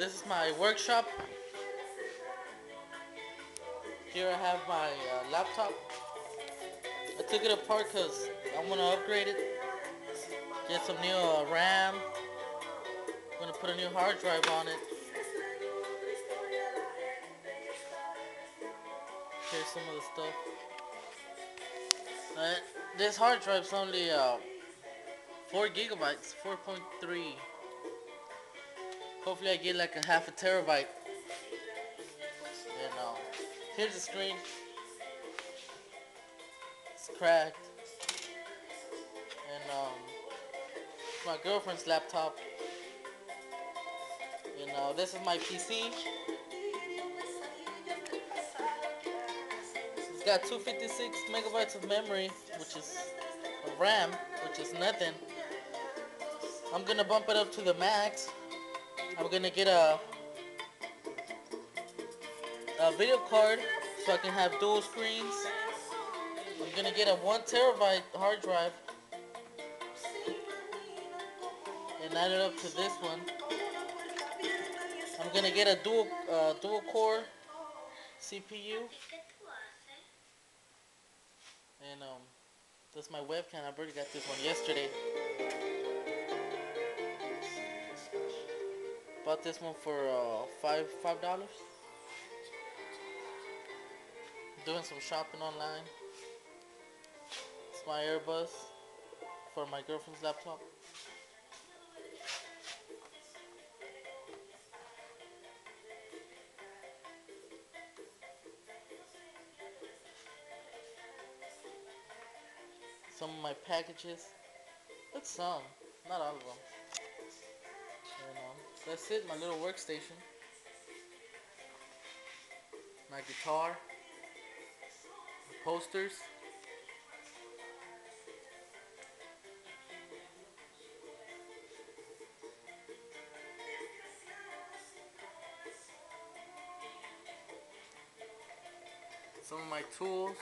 this is my workshop. Here I have my uh, laptop. I took it apart because I want to upgrade it. Get some new uh, RAM. I'm going to put a new hard drive on it. Here's some of the stuff. Uh, this hard drive's only uh, 4 gigabytes, 4.3. Hopefully I get like a half a terabyte. And uh, here's the screen. It's cracked. And um, my girlfriend's laptop. You know, this is my PC. It's got 256 megabytes of memory, which is RAM, which is nothing. I'm gonna bump it up to the max. I'm gonna get a a video card so I can have dual screens. I'm gonna get a one terabyte hard drive and add it up to this one. I'm gonna get a dual uh, dual core CPU and um that's my webcam. I already got this one yesterday. Bought this one for uh, five five dollars. Doing some shopping online. It's my Airbus for my girlfriend's laptop. Some of my packages. But some, not all of them. That's it, my little workstation. My guitar. Posters. Some of my tools.